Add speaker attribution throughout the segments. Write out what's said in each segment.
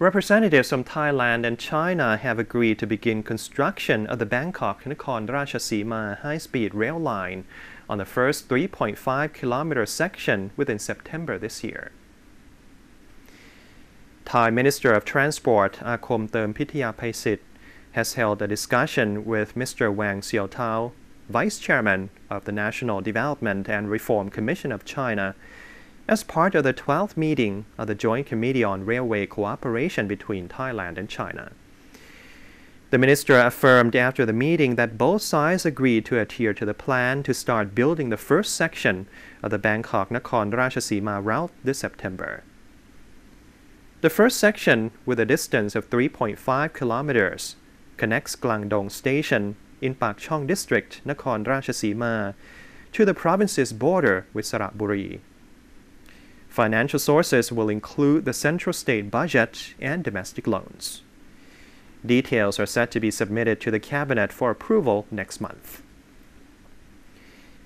Speaker 1: Representatives from Thailand and China have agreed to begin construction of the Bangkok Nakhon Ratchasima high-speed rail line on the first 3.5 kilometer section within September this year. Thai Minister of Transport Akom Term Pithiya has held a discussion with Mr. Wang Xiaotao, Vice Chairman of the National Development and Reform Commission of China, as part of the 12th meeting of the Joint Committee on Railway Cooperation between Thailand and China. The minister affirmed after the meeting that both sides agreed to adhere to the plan to start building the first section of the Bangkok Nakhon Ratchasima route this September. The first section, with a distance of 3.5 kilometers, connects Klang Dong Station in Pak Chong District, Nakhon Ratchasima, to the province's border with Saraburi. Financial sources will include the central state budget and domestic loans. Details are set to be submitted to the Cabinet for approval next month.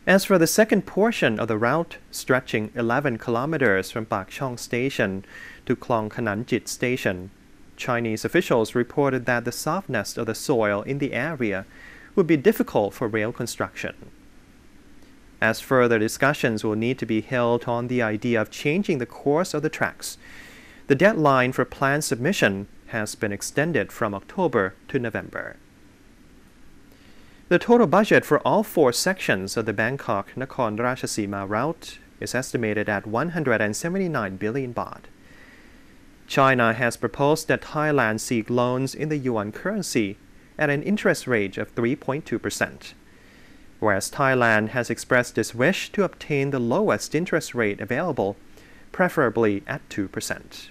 Speaker 1: As for the second portion of the route, stretching 11 kilometers from Pak Station to Klong Khananjit Station, Chinese officials reported that the softness of the soil in the area would be difficult for rail construction as further discussions will need to be held on the idea of changing the course of the tracks. The deadline for plan submission has been extended from October to November. The total budget for all four sections of the Bangkok Nakhon Ratchasima route is estimated at 179 billion baht. China has proposed that Thailand seek loans in the yuan currency at an interest rate of 3.2 percent whereas Thailand has expressed its wish to obtain the lowest interest rate available, preferably at 2%.